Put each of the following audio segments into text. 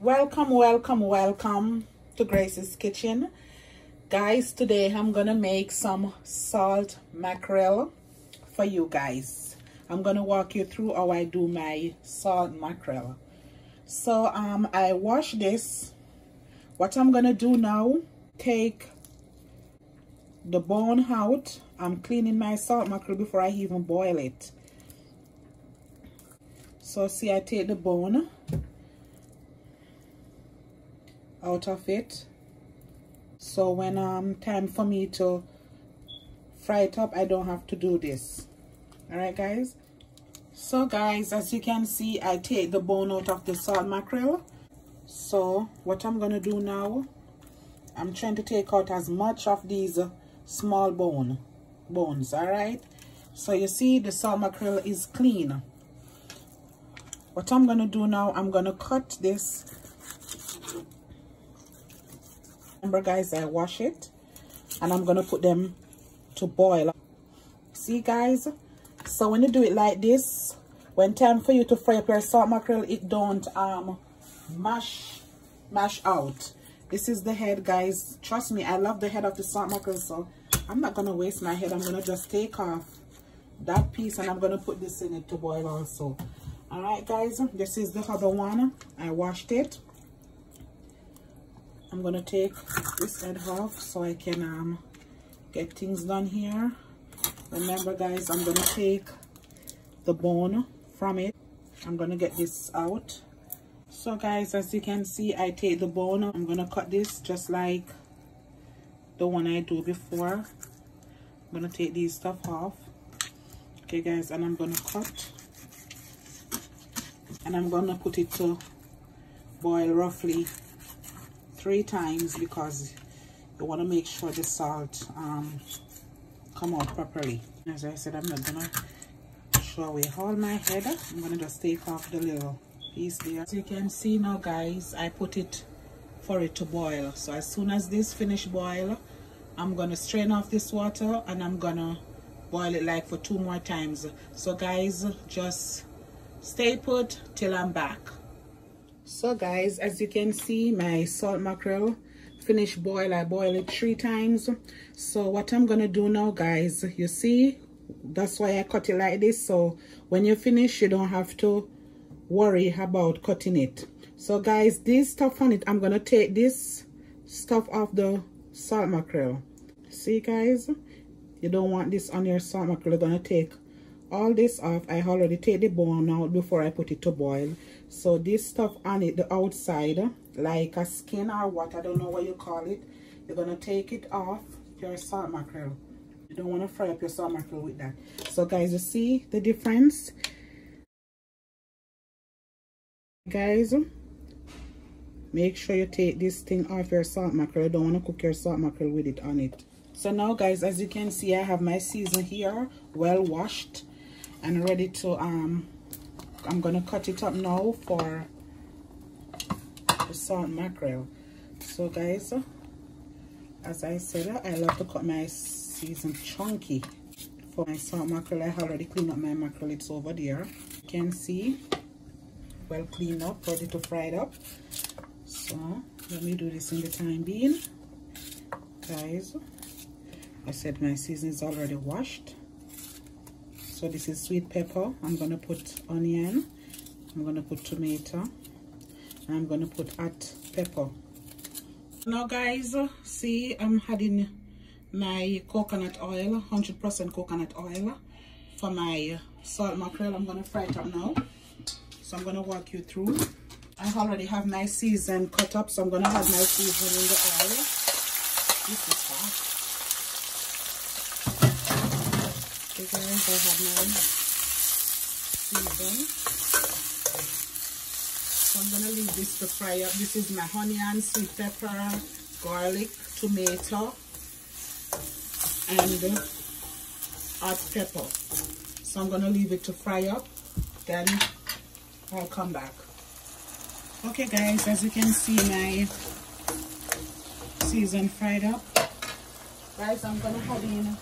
welcome welcome welcome to grace's kitchen. Guys today i'm gonna make some salt mackerel for you guys. I'm gonna walk you through how i do my salt mackerel. So um i wash this. What i'm gonna do now take the bone out. I'm cleaning my salt mackerel before i even boil it. So see i take the bone out of it. So when um time for me to fry it up i don't have to do this. All right guys? So guys as you can see i take the bone out of the salt mackerel. So what i'm gonna do now i'm trying to take out as much of these small bone bones all right so you see the salt mackerel is clean. What i'm gonna do now i'm gonna cut this remember guys i wash it and i'm gonna put them to boil. See guys so when you do it like this when time for you to fry up your salt mackerel it don't um mash mash out. This is the head guys. Trust me i love the head of the salt mackerel so i'm not gonna waste my head. I'm gonna just take off that piece and i'm gonna put this in it to boil also. All right guys this is the other one. I washed it I'm gonna take this head off so I can um, get things done here. Remember guys I'm gonna take the bone from it. I'm gonna get this out. So guys as you can see I take the bone. I'm gonna cut this just like the one I do before. I'm gonna take these stuff off. Okay guys and I'm gonna cut. And I'm gonna put it to boil roughly three times because you want to make sure the salt um, come out properly. As I said I'm not gonna show away all my head. I'm gonna just take off the little piece there. So you can see now guys I put it for it to boil. So as soon as this finish boil I'm gonna strain off this water and I'm gonna boil it like for two more times. So guys just stay put till I'm back so guys as you can see my salt mackerel finished boil i boil it three times. So what i'm gonna do now guys you see that's why i cut it like this. So when you finish you don't have to worry about cutting it. So guys this stuff on it i'm gonna take this stuff off the salt mackerel. See guys you don't want this on your salt mackerel. You're gonna take all this off. I already take the bone out before i put it to boil so this stuff on it the outside like a skin or what i don't know what you call it. You're gonna take it off your salt mackerel. You don't want to fry up your salt mackerel with that. So guys you see the difference? Guys make sure you take this thing off your salt mackerel. You don't want to cook your salt mackerel with it on it. So now guys as you can see i have my season here well washed and ready to um i'm gonna cut it up now for the salt mackerel. So guys as i said i love to cut my season chunky. For my salt mackerel i already cleaned up my mackerel. It's over there. You can see well cleaned up ready to fry it up. So let me do this in the time being. Guys i said my season is already washed so this is sweet pepper. I'm gonna put onion. I'm gonna put tomato. And i'm gonna put hot pepper. Now guys see i'm adding my coconut oil 100 percent coconut oil for my salt mackerel. I'm gonna fry it up now. So i'm gonna walk you through. I already have my season cut up so i'm gonna add my season in the oil. This is fast guys, I have my season. So I'm gonna leave this to fry up. This is my onion, sweet pepper, garlic, tomato, and hot pepper. So I'm gonna leave it to fry up. Then I'll come back. Okay guys, as you can see my season fried up. Guys, I'm gonna add in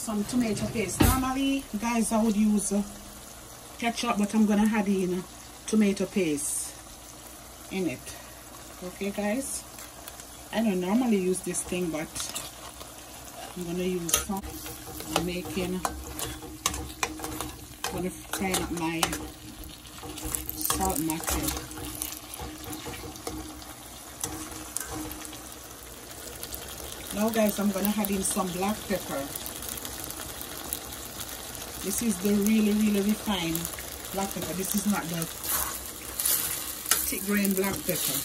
some tomato paste. Normally, guys, I would use ketchup, but I'm gonna add in tomato paste. in it okay guys I don't normally use this thing but I'm gonna use some I'm making I'm gonna fry up my salt mackerel now guys I'm gonna add in some black pepper this is the really really refined black pepper. This is not the thick grain black pepper.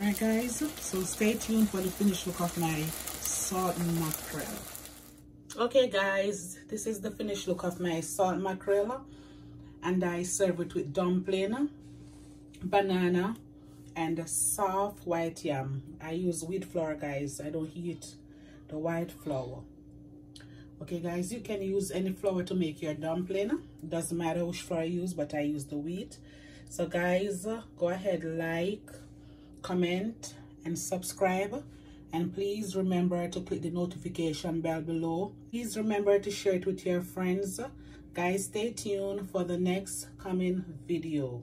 Alright guys so stay tuned for the finished look of my salt mackerel okay guys this is the finished look of my salt mackerel and I serve it with dumpling banana and a soft white yam. I use wheat flour guys. I don't heat the white flour. Okay guys you can use any flour to make your dumpling. Doesn't matter which flour you use but i use the wheat. So guys go ahead like comment and subscribe. And please remember to click the notification bell below. Please remember to share it with your friends. Guys stay tuned for the next coming video